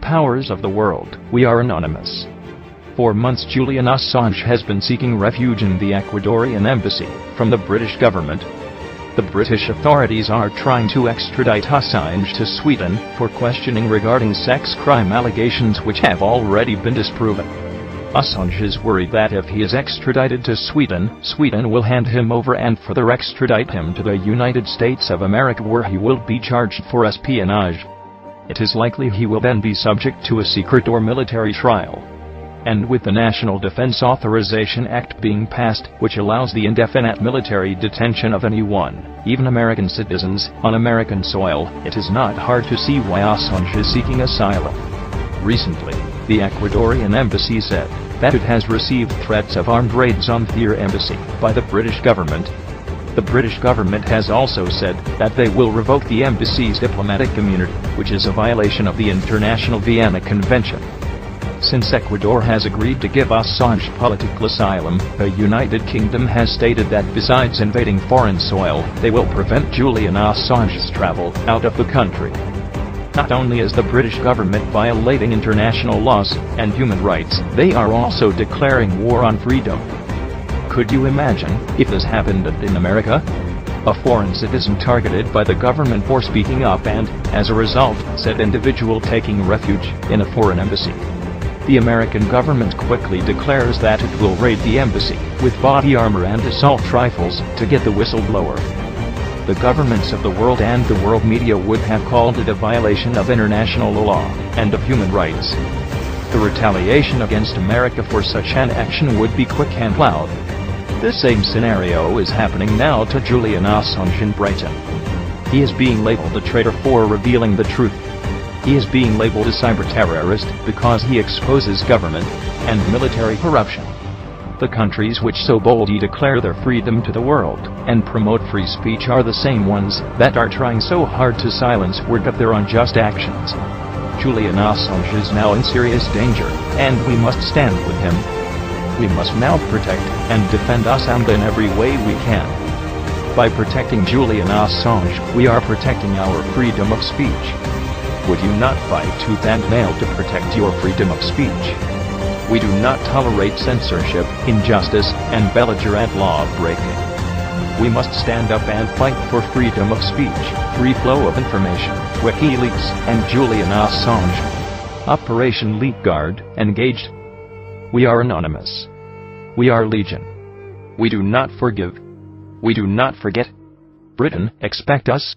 Powers of the world, we are anonymous. For months Julian Assange has been seeking refuge in the Ecuadorian embassy from the British government. The British authorities are trying to extradite Assange to Sweden for questioning regarding sex crime allegations which have already been disproven. Assange is worried that if he is extradited to Sweden, Sweden will hand him over and further extradite him to the United States of America where he will be charged for espionage it is likely he will then be subject to a secret or military trial. And with the National Defense Authorization Act being passed, which allows the indefinite military detention of anyone, even American citizens, on American soil, it is not hard to see why Assange is seeking asylum. Recently, the Ecuadorian embassy said that it has received threats of armed raids on their embassy by the British government, the British government has also said that they will revoke the embassy's diplomatic immunity, which is a violation of the International Vienna Convention. Since Ecuador has agreed to give Assange political asylum, the United Kingdom has stated that besides invading foreign soil, they will prevent Julian Assange's travel out of the country. Not only is the British government violating international laws and human rights, they are also declaring war on freedom. Could you imagine if this happened in America? A foreign citizen targeted by the government for speaking up and, as a result, said individual taking refuge in a foreign embassy. The American government quickly declares that it will raid the embassy with body armor and assault rifles to get the whistleblower. The governments of the world and the world media would have called it a violation of international law and of human rights. The retaliation against America for such an action would be quick and loud. This same scenario is happening now to Julian Assange in Britain. He is being labeled a traitor for revealing the truth. He is being labeled a cyber terrorist because he exposes government and military corruption. The countries which so boldly declare their freedom to the world and promote free speech are the same ones that are trying so hard to silence word of their unjust actions. Julian Assange is now in serious danger, and we must stand with him we must now protect and defend Assange in every way we can. By protecting Julian Assange, we are protecting our freedom of speech. Would you not fight tooth and nail to protect your freedom of speech? We do not tolerate censorship, injustice, and belligerent law breaking. We must stand up and fight for freedom of speech, free flow of information, WikiLeaks, and Julian Assange. Operation Leakguard, engaged. We are anonymous. We are legion. We do not forgive. We do not forget. Britain, expect us.